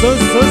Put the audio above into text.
Santos, Santos.